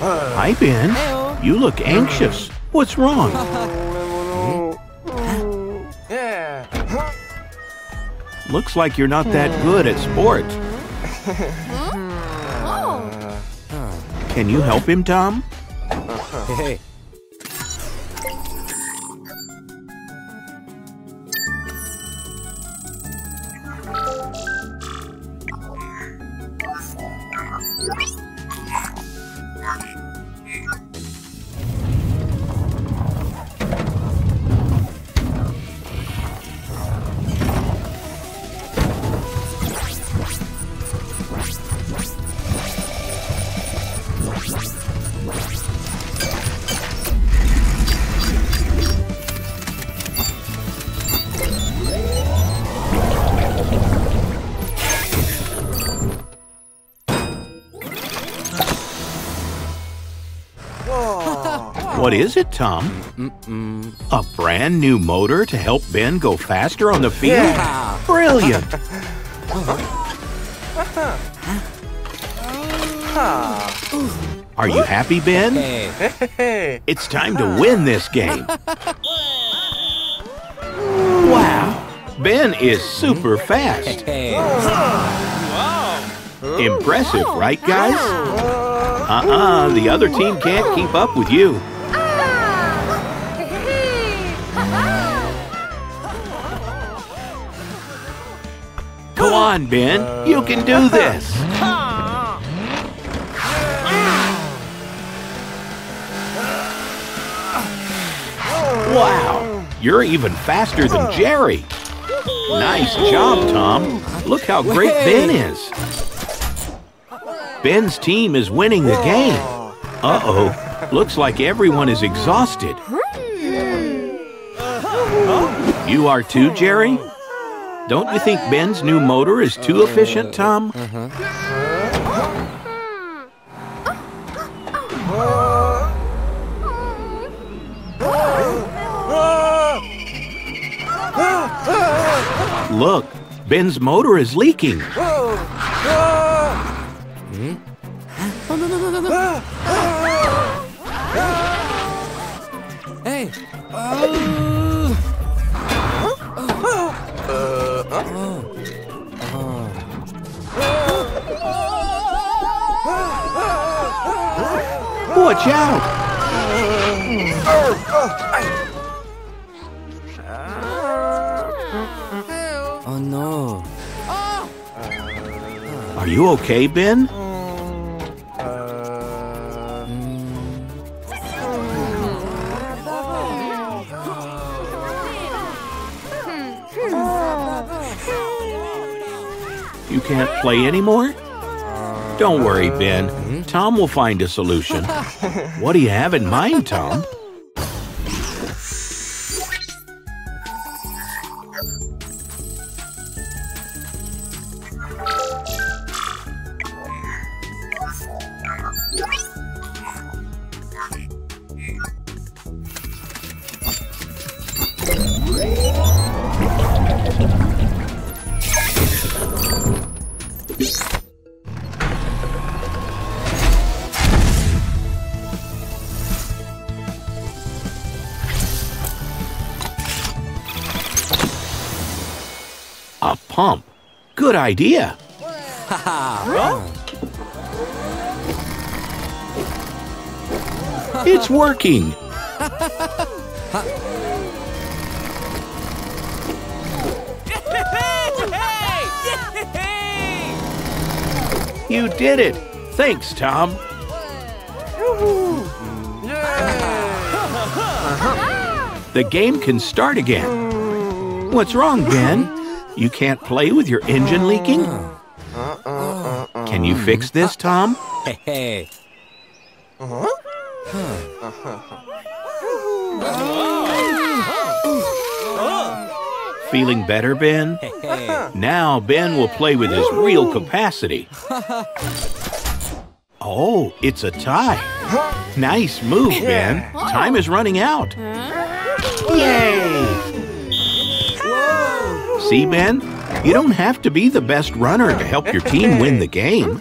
Hi, Ben. You look anxious. What's wrong? Hmm? Looks like you're not that good at sports. Hmm? Oh. Can you help him, Tom? Hey. What is it, Tom? A brand new motor to help Ben go faster on the field? Yeah. Brilliant! Are you happy, Ben? Hey. It's time to win this game. Wow! Ben is super fast. Hey. Impressive, right, guys? Uh-uh, the other team can't keep up with you. Come on, Ben. You can do this. Wow, you're even faster than Jerry. Nice job, Tom. Look how great Ben is. Ben's team is winning the game. Uh-oh, looks like everyone is exhausted. You are too, Jerry? Don't you think Ben's new motor is too efficient, Tom? Uh-huh. Oh, oh, oh, Look, Ben's motor is leaking. Hey. Oh. Watch out! Oh, oh, oh. Oh no. Are you okay, Ben? You can't play anymore? Don't worry, Ben. Tom will find a solution. What do you have in mind, Tom? Pump. Good idea. It's working. You did it. Thanks, Tom. The game can start again. What's wrong, Ben? You can't play with your engine uh-huh. leaking? Can you fix this, uh-uh. Tom? Hey. Hey. Feeling better, Ben? Now Ben will play with his real capacity. Oh, it's a tie. Nice move, Ben. Time is running out. Yay! See, Ben? You don't have to be the best runner to help your team win the game.